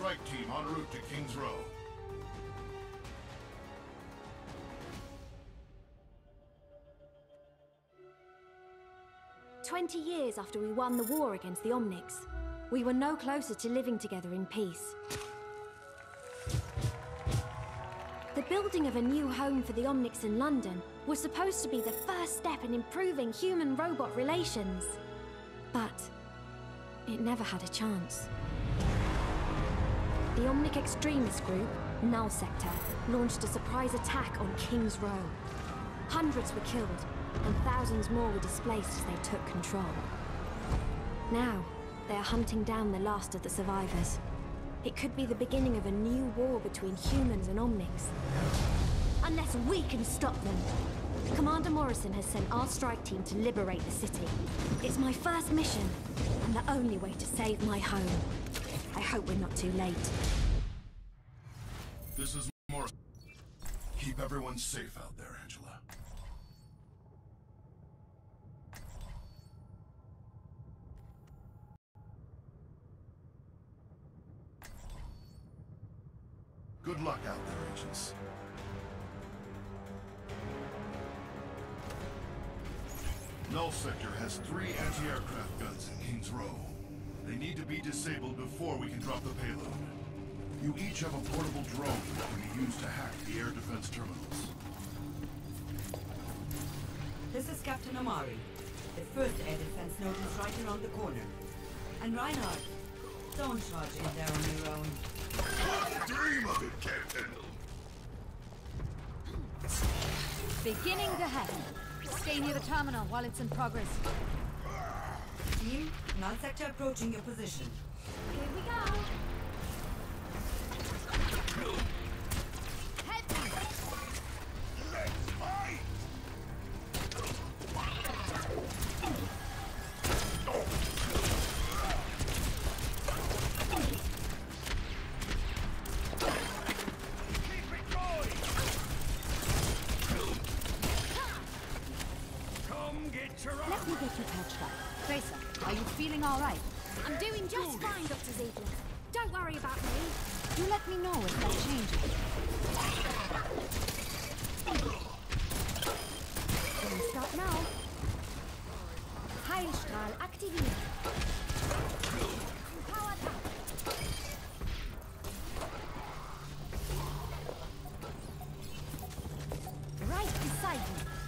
strike team en route to King's Row. Twenty years after we won the war against the Omnics, we were no closer to living together in peace. The building of a new home for the Omnics in London was supposed to be the first step in improving human-robot relations. But it never had a chance. The Omnic extremist group, Null Sector, launched a surprise attack on King's Row. Hundreds were killed, and thousands more were displaced as they took control. Now, they are hunting down the last of the survivors. It could be the beginning of a new war between humans and Omnics. Unless we can stop them. Commander Morrison has sent our strike team to liberate the city. It's my first mission, and the only way to save my home. I hope we're not too late. This is Morrison. Keep everyone safe out there, Angela. Good luck out there, agents. Null Sector has three anti-aircraft guns in King's Row. They need to be disabled before we can drop the payload. You each have a portable drone that can be used to hack the air defense terminals. This is Captain Amari. The first air defense node is right around the corner. And Reinhardt, don't charge in there on your own. Dream of it, Captain! Beginning the hack. Stay near the terminal while it's in progress. Team, null sector approaching your position. Here we go. Help me! Let's fight! Keep it going! Come get your Let me get you patched up. Tracer, are you feeling all right? I'm doing just fine, Dr. Ziegler. Don't worry about me. You let me know if that changes. Don't stop now. Heilstrahl aktiviert. Power. Right beside you.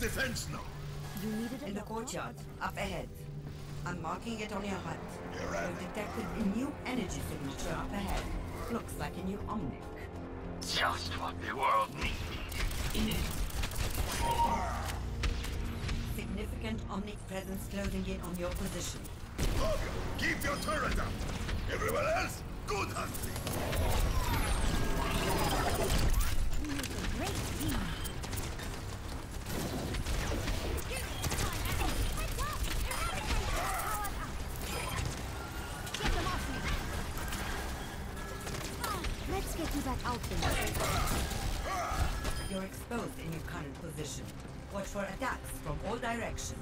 Defense now. You needed In the courtyard, up ahead. I'm marking it on your HUD. You're at We've detected a new energy signature up ahead. Looks like a new Omnic. Just what the world needed. Significant Omnic presence closing in on your position. Keep your turret up! Everyone else, good hunting! A Great team. You're exposed in your current position. Watch for attacks from all directions.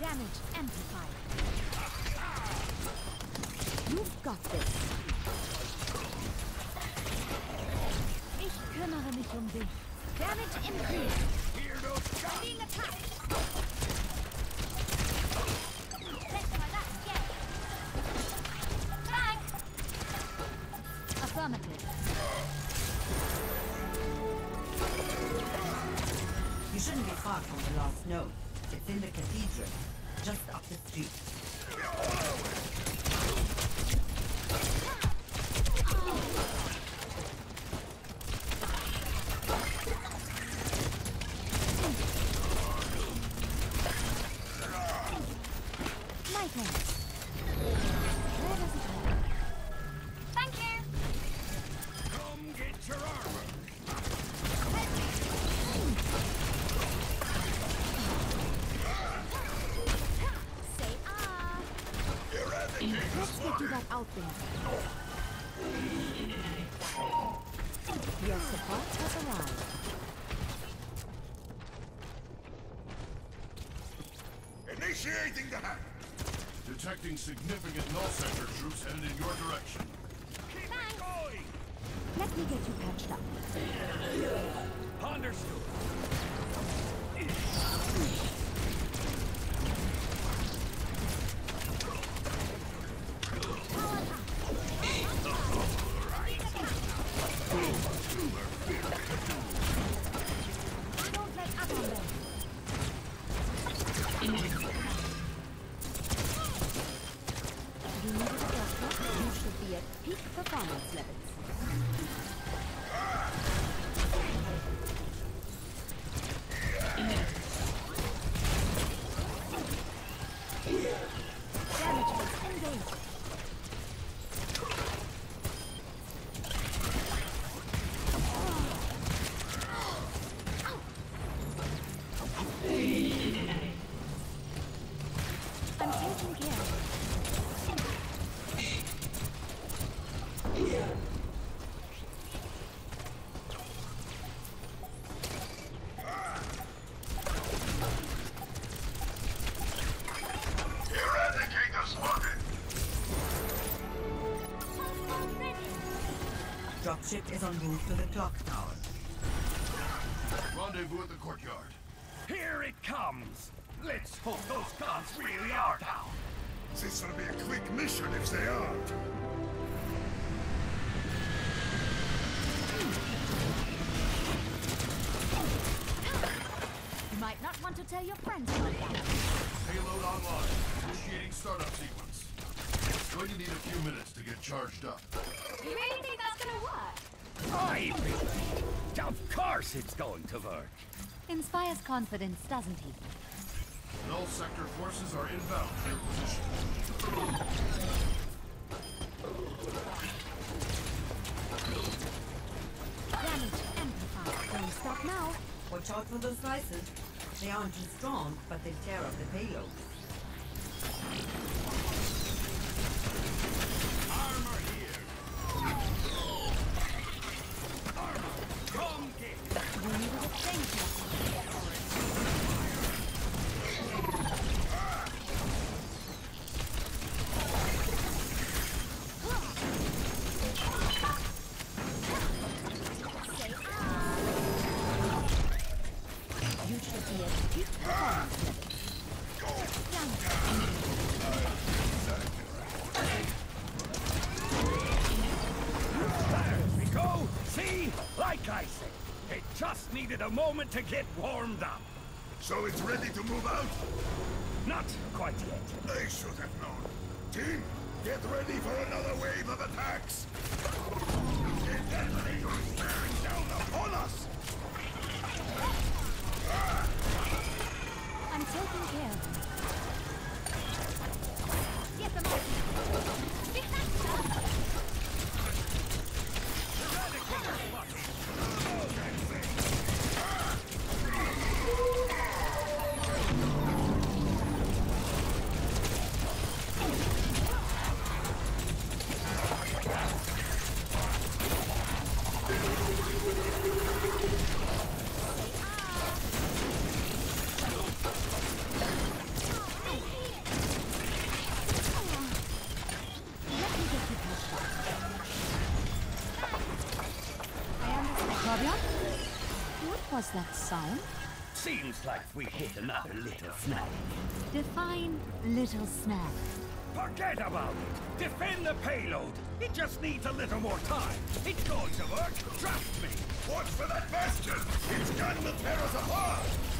Damage amplified. You've got this. Ich kümmere mich um dich. Damage increased. Being attacked. Far from the last node. It's in the cathedral, just up the street. Initiating the hack. Detecting significant null sector troops headed in your direction. Keep going! Let me get you patched up. Understood. Performance levels. Dropship is en route to the clock tower. Rendezvous at the courtyard. Here it comes. Let's hope those guns really are down. This will be a quick mission if they aren't. You might not want to tell your friends about that. Payload online. Initiating startup sequence. Going to need a few minutes to get charged up. You really think that's gonna work? I think. Of course it's going to work. Inspires confidence, doesn't he? Null sector forces are inbound to your position. Damage amplified. Don't stop now. Watch out for those slicers. They aren't too strong, but they tear up the payload. Armor here. Come get. You needed a danger. Needed a moment to get warmed up. So it's ready to move out? Not quite yet. They should have known. Team, get ready for another wave of attacks. The detonator is bearing down upon us. I'm taking care was that sound? Seems like we hit another little snag. Define little snag. Forget about it. Defend the payload. It just needs a little more time. It's going to work. Trust me. Watch for that bastion. Its gun will tear us apart.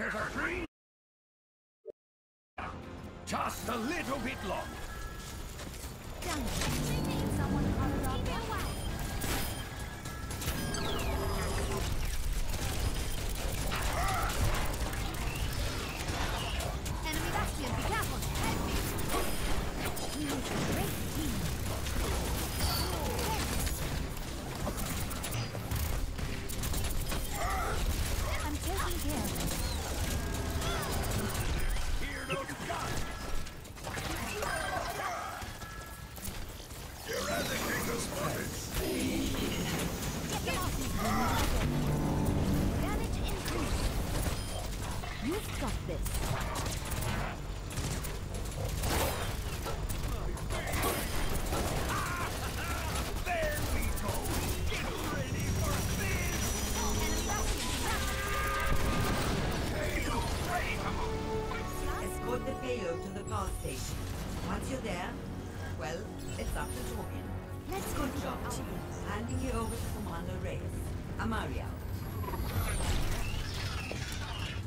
are green. Just a little bit longer.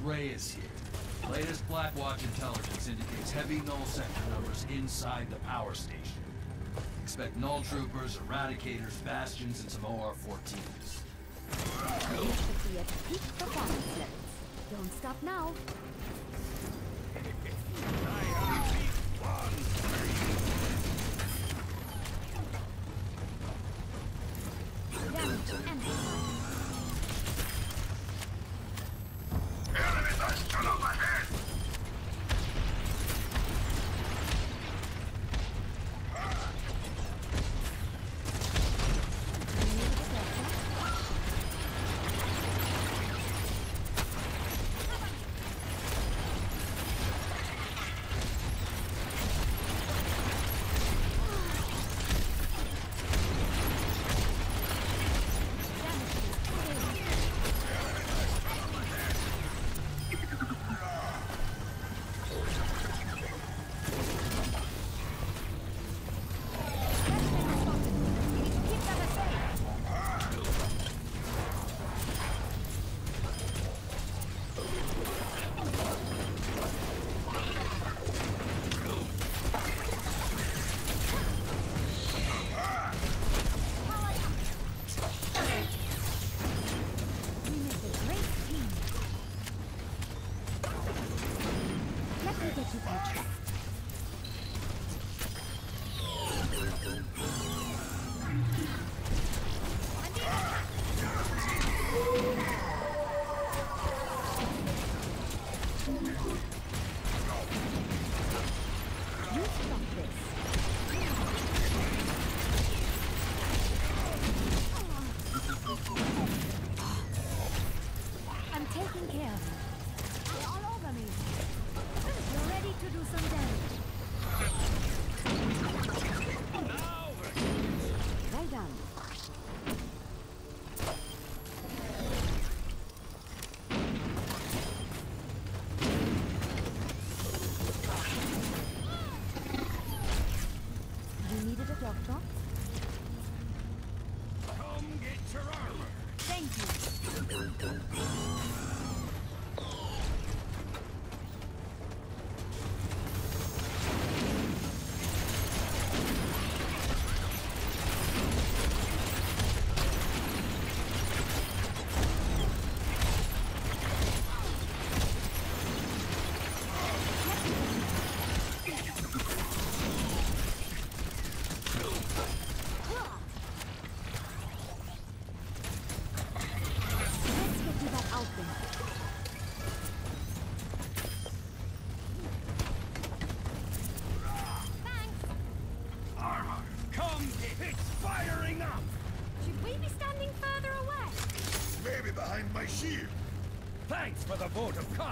Ray is here. Latest Black Watch intelligence indicates heavy null sector numbers inside the power station. Expect null troopers, eradicators, bastions, and some OR-14s. Don't stop now.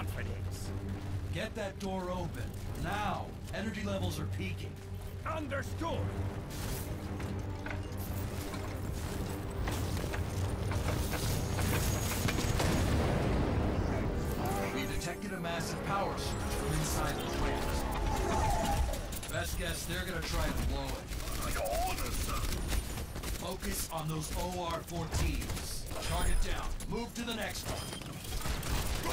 confidence. Get that door open. Now! Energy levels are peaking. Understood! We detected a massive power surge from inside the plant. Best guess they're gonna try to blow it. Orders, sir! Focus on those OR-14s. Target down. Move to the next one.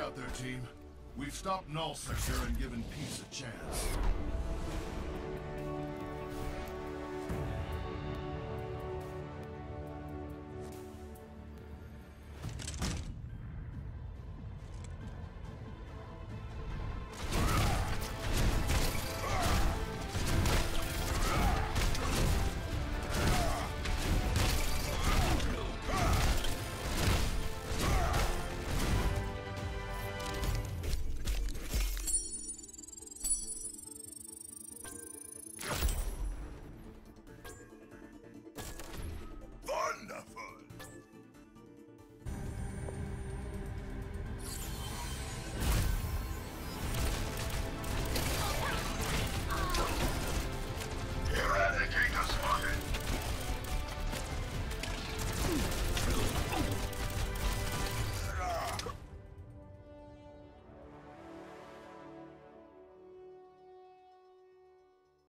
out there, team. We've stopped Null Sector and given peace a chance.